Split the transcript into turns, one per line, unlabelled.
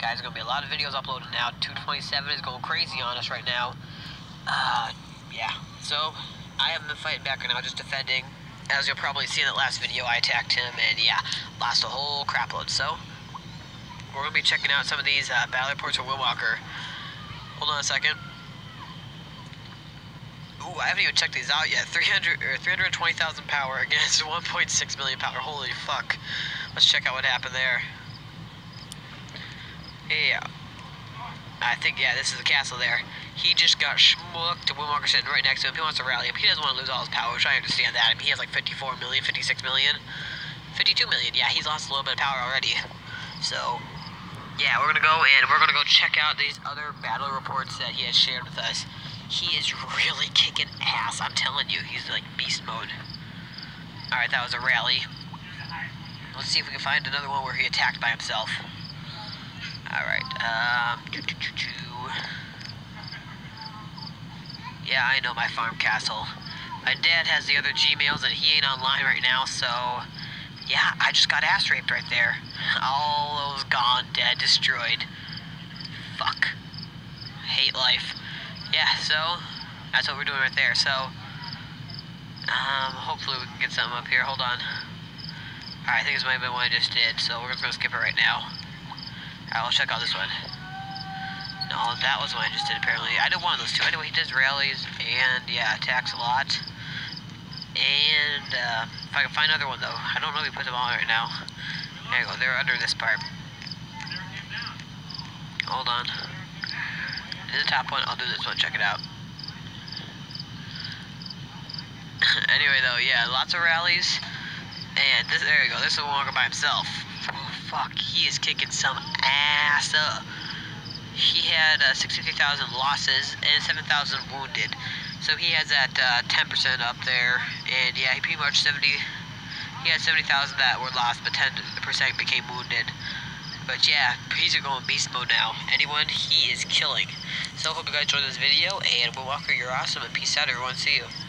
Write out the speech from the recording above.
Guys, gonna be a lot of videos uploaded now. 227 is going crazy on us right now. Uh, yeah. So, I haven't been fighting back right now, just defending. As you'll probably see in that last video, I attacked him, and yeah, lost a whole crapload. So, we're gonna be checking out some of these uh, battle reports for Windwalker. Hold on a second. Ooh, I haven't even checked these out yet. 300 or 320,000 power against 1.6 million power. Holy fuck. Let's check out what happened there. Yeah. I think, yeah, this is the castle there. He just got schmucked. Windwalker sitting right next to him. He wants to rally him. He doesn't want to lose all his power, which I understand that. I mean, he has like 54 million, 56 million, 52 million. Yeah, he's lost a little bit of power already. So, yeah, we're going to go and we're going to go check out these other battle reports that he has shared with us. He is really kicking ass. I'm telling you, he's like beast mode. Alright, that was a rally. Let's see if we can find another one where he attacked by himself. Alright, um, Yeah, I know my farm castle. My dad has the other Gmails and he ain't online right now, so yeah, I just got ass raped right there. All those gone, dead, destroyed. Fuck. Hate life. Yeah, so that's what we're doing right there. So um, hopefully we can get something up here. Hold on. Alright, I think this might have been one I just did, so we're just gonna skip it right now. Let's check out this one. No, that was one I just did apparently. I did one of those two. Anyway, he does rallies and yeah, attacks a lot. And uh, if I can find another one though. I don't know if he puts them on right now. There you go, they're under this part. Hold on. Is the top one. I'll do this one, check it out. anyway though, yeah, lots of rallies. And this there you go, this is Walker by himself fuck, he is kicking some ass up. He had uh, 63,000 losses and 7,000 wounded. So he has that 10% uh, up there. And yeah, he pretty much 70, he had 70,000 that were lost, but 10% became wounded. But yeah, he's going beast mode now. Anyone, he is killing. So hope you guys enjoyed this video, and Windwalker, you're awesome, and peace out, everyone. See you.